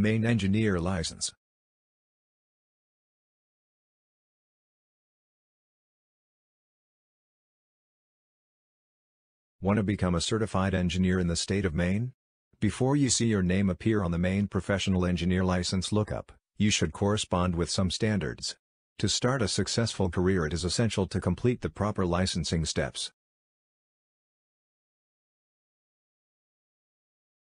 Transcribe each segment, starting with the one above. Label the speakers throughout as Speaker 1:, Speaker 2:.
Speaker 1: Maine Engineer License Want to become a certified engineer in the state of Maine? Before you see your name appear on the Maine Professional Engineer License lookup, you should correspond with some standards. To start a successful career it is essential to complete the proper licensing steps.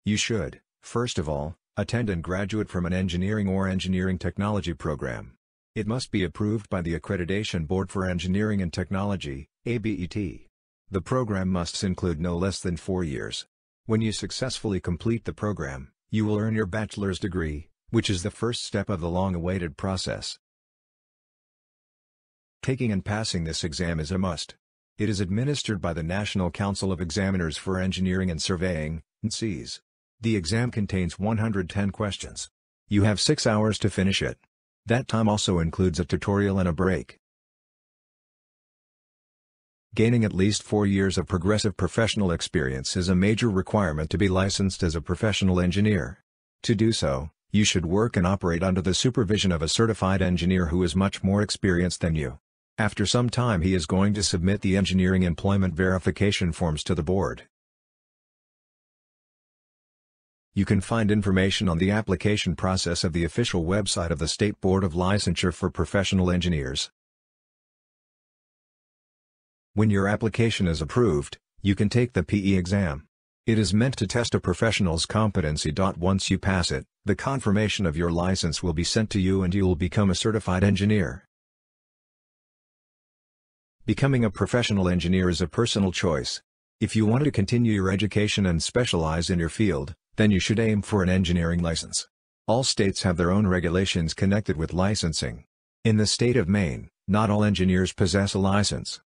Speaker 1: You should, first of all, attend and graduate from an engineering or engineering technology program. It must be approved by the Accreditation Board for Engineering and Technology, ABET. The program must include no less than four years. When you successfully complete the program, you will earn your bachelor's degree, which is the first step of the long-awaited process. Taking and passing this exam is a must. It is administered by the National Council of Examiners for Engineering and Surveying, NCEES. The exam contains 110 questions. You have 6 hours to finish it. That time also includes a tutorial and a break. Gaining at least four years of progressive professional experience is a major requirement to be licensed as a professional engineer. To do so, you should work and operate under the supervision of a certified engineer who is much more experienced than you. After some time he is going to submit the engineering employment verification forms to the board. You can find information on the application process of the official website of the State Board of Licensure for Professional Engineers. When your application is approved, you can take the PE exam. It is meant to test a professional's competency. Once you pass it, the confirmation of your license will be sent to you and you will become a certified engineer. Becoming a professional engineer is a personal choice. If you want to continue your education and specialize in your field, then you should aim for an engineering license. All states have their own regulations connected with licensing. In the state of Maine, not all engineers possess a license.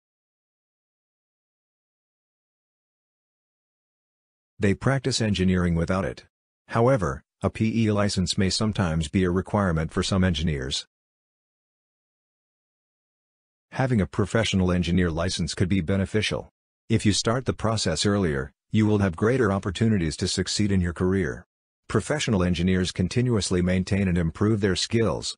Speaker 1: They practice engineering without it. However, a PE license may sometimes be a requirement for some engineers. Having a professional engineer license could be beneficial. If you start the process earlier, you will have greater opportunities to succeed in your career. Professional engineers continuously maintain and improve their skills,